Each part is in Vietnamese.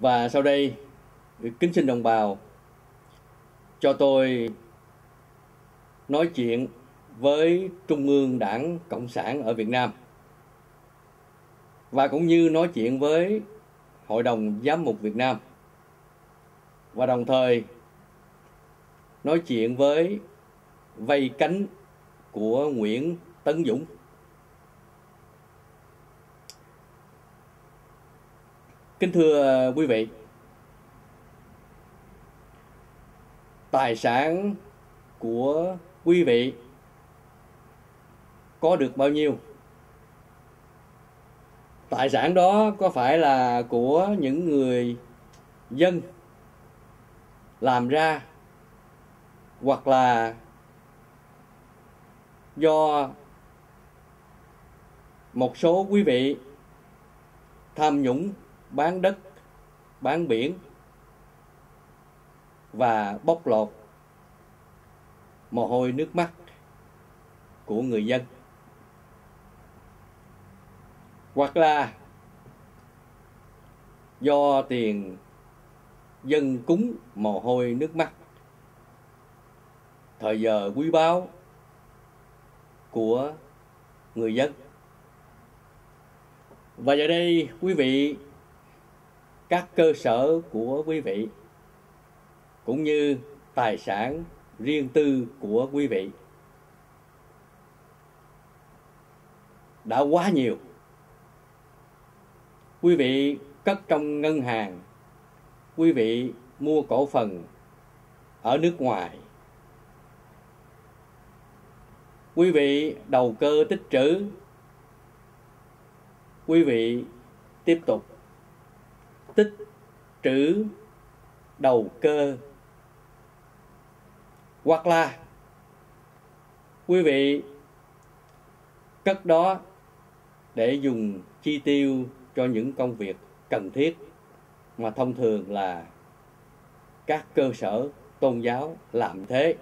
Và sau đây, kính xin đồng bào cho tôi nói chuyện với Trung ương Đảng Cộng sản ở Việt Nam và cũng như nói chuyện với Hội đồng Giám mục Việt Nam và đồng thời nói chuyện với vây cánh của Nguyễn Tấn Dũng. Kính thưa ờ, quý vị, tài sản của quý vị có được bao nhiêu? Tài sản đó có phải là của những người dân làm ra hoặc là do một số quý vị tham nhũng bán đất, bán biển và bóc lột mồ hôi nước mắt của người dân. Hoặc là do tiền dân cúng mồ hôi nước mắt. Thời giờ quý báu của người dân. Và giờ đây, quý vị các cơ sở của quý vị, cũng như tài sản riêng tư của quý vị. Đã quá nhiều. Quý vị cất trong ngân hàng, quý vị mua cổ phần ở nước ngoài. Quý vị đầu cơ tích trữ, quý vị tiếp tục tích trữ đầu cơ. Hoặc là, quý vị cất đó để dùng chi tiêu cho những công việc cần thiết, mà thông thường là các cơ sở tôn giáo làm thế.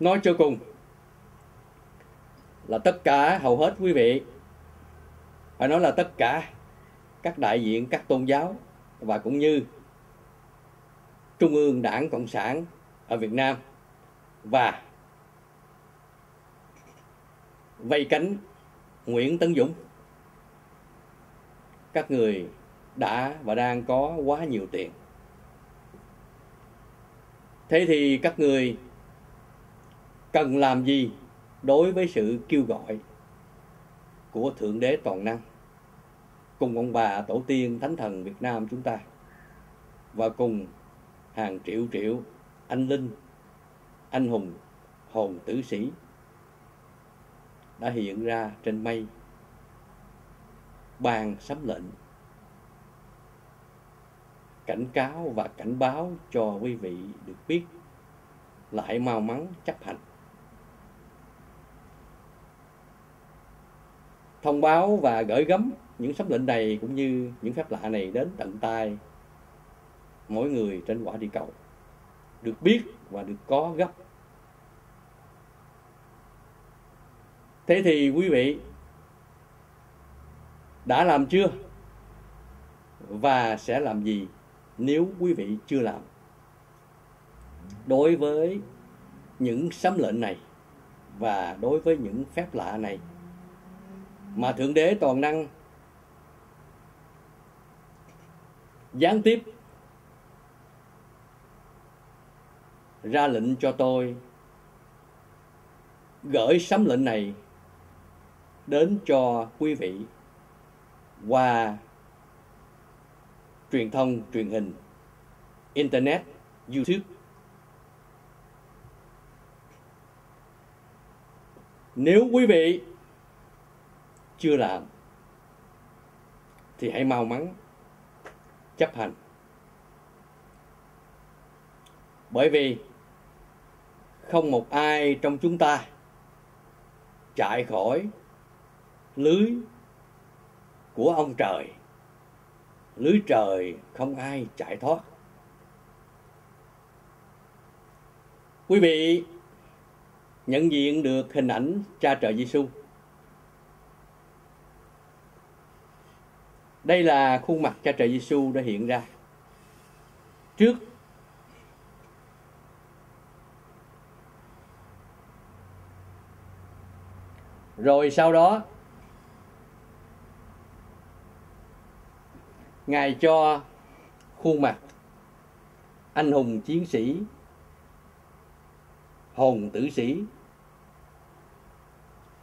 Nói cho cùng, là tất cả, hầu hết quý vị, phải nói là tất cả các đại diện, các tôn giáo và cũng như Trung ương Đảng Cộng sản ở Việt Nam và vây cánh Nguyễn Tấn Dũng. Các người đã và đang có quá nhiều tiền. Thế thì các người cần làm gì đối với sự kêu gọi của thượng đế toàn năng? Cùng ông bà tổ tiên thánh thần Việt Nam chúng ta. Và cùng hàng triệu triệu anh linh, anh hùng, hồn tử sĩ đã hiện ra trên mây, ban sấm lệnh, cảnh cáo và cảnh báo cho quý vị được biết, lại mau mắn chấp hành. Thông báo và gửi gắm những sấm lệnh này cũng như những phép lạ này đến tận tay mỗi người trên quả địa cầu. Được biết và được có gấp. Thế thì quý vị đã làm chưa? Và sẽ làm gì nếu quý vị chưa làm? Đối với những sấm lệnh này và đối với những phép lạ này mà thượng đế toàn năng gián tiếp. Ra lệnh cho tôi gửi sấm lệnh này đến cho quý vị qua truyền thông, truyền hình, internet, youtube. Nếu quý vị chưa làm, thì hãy mau mắn chấp hành. Bởi vì không một ai trong chúng ta chạy khỏi lưới của ông trời. Lưới trời không ai chạy thoát. Quý vị nhận diện được hình ảnh cha trời Giêsu đây là khuôn mặt cha trời Giêsu đã hiện ra. Trước rồi sau đó, ngài cho khuôn mặt anh hùng chiến sĩ, hồn tử sĩ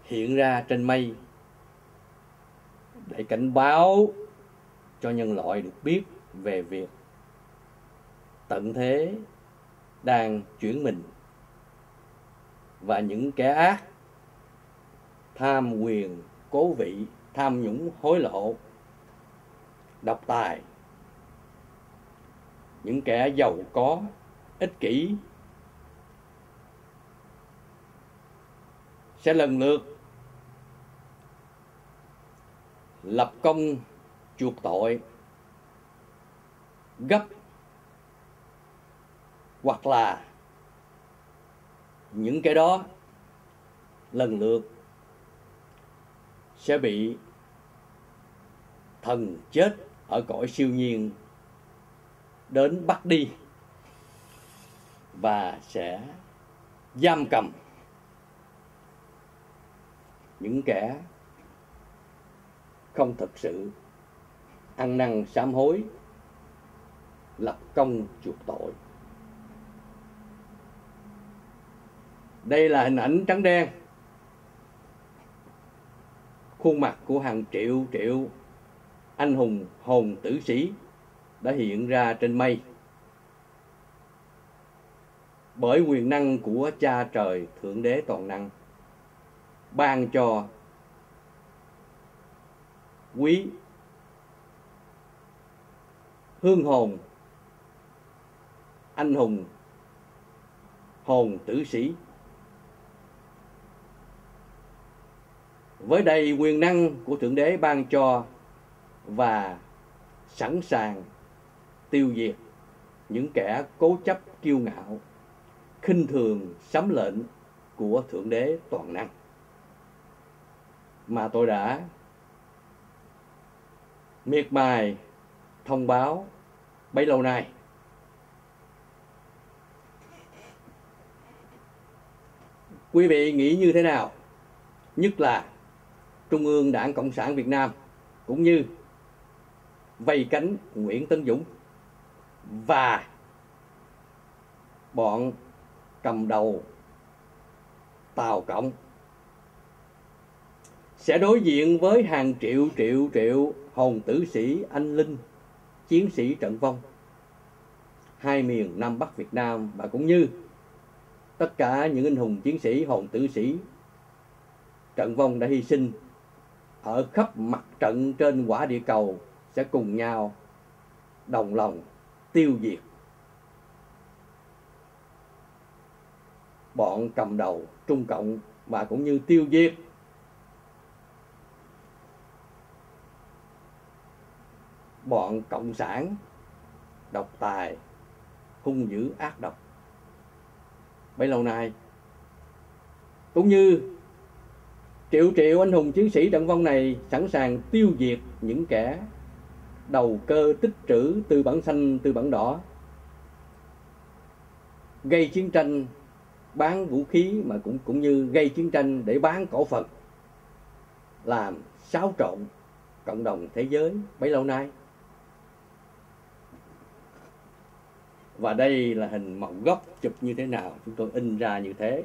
hiện ra trên mây để cảnh báo cho nhân loại được biết về việc tận thế đang chuyển mình và những kẻ ác tham quyền cố vị, tham nhũng, hối lộ, độc tài. Những kẻ giàu có, ích kỷ sẽ lần lượt lập công chuộc tội, gấp hoặc là những cái đó lần lượt sẽ bị thần chết ở cõi siêu nhiên đến bắt đi và sẽ giam cầm những kẻ không thật sự ăn năn, sám hối, lập công chuộc tội. Đây là hình ảnh trắng đen. Khuôn mặt của hàng triệu triệu anh hùng, hồn tử sĩ đã hiện ra trên mây. Bởi quyền năng của cha trời thượng đế toàn năng, ban cho quý hương hồn. Anh hùng. Hồn tử sĩ. Với đầy quyền năng của thượng đế ban cho và sẵn sàng tiêu diệt những kẻ cố chấp kiêu ngạo, khinh thường sấm lệnh của thượng đế toàn năng. Mà tôi đã miệt mài thông báo bấy lâu nay. Quý vị nghĩ như thế nào? Nhất là trung ương đảng cộng sản việt nam cũng như vây cánh nguyễn tấn dũng và bọn cầm đầu tàu cộng sẽ đối diện với hàng triệu triệu triệu hồn tử sĩ anh linh chiến sĩ trận vong, hai miền nam bắc việt nam và cũng như tất cả những anh hùng chiến sĩ hồn tử sĩ, trận vong đã hy sinh ở khắp mặt trận trên quả địa cầu sẽ cùng nhau đồng lòng tiêu diệt. Bọn cầm đầu Trung Cộng và cũng như tiêu diệt bọn cộng sản độc tài, hung dữ ác độc. Bấy lâu nay, cũng như triệu triệu anh hùng chiến sĩ trận vong này sẵn sàng tiêu diệt những kẻ đầu cơ tích trữ tư bản xanh, tư bản đỏ, gây chiến tranh, bán vũ khí mà cũng cũng như gây chiến tranh để bán cổ phần làm xáo trộn cộng đồng thế giới. Bấy lâu nay và đây là hình mẫu gốc chụp như thế nào? Chúng tôi in ra như thế.